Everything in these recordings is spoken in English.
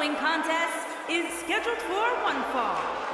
wrestling contest is scheduled for one fall.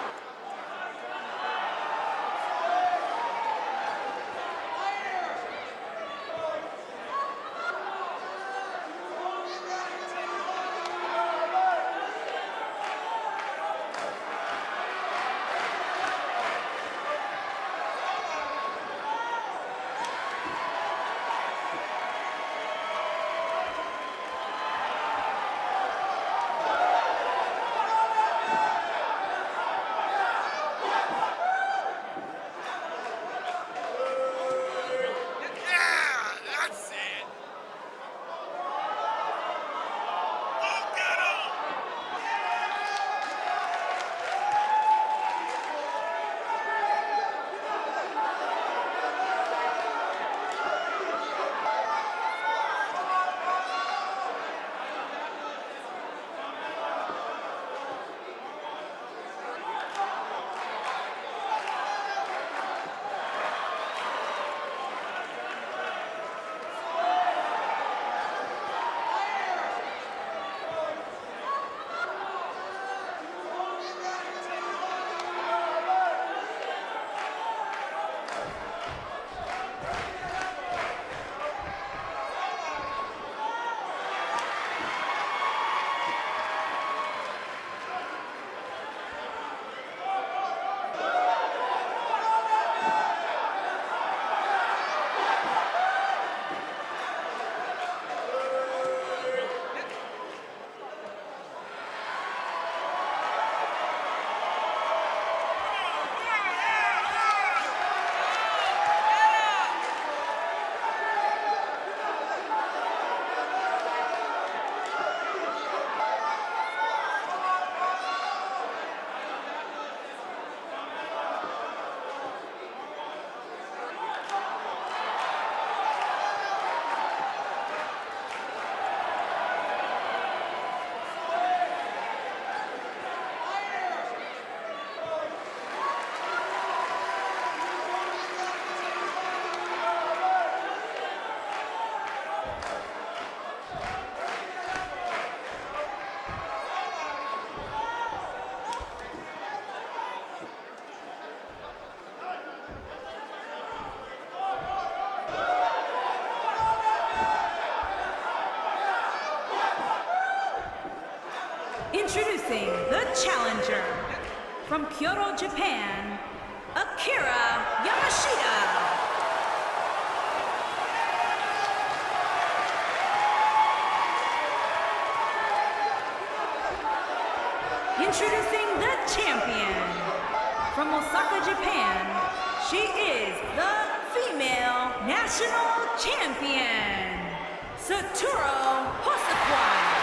From Kyoto, Japan, Akira Yamashita. Introducing the champion from Osaka, Japan. She is the female national champion, Sakura Hagiwara.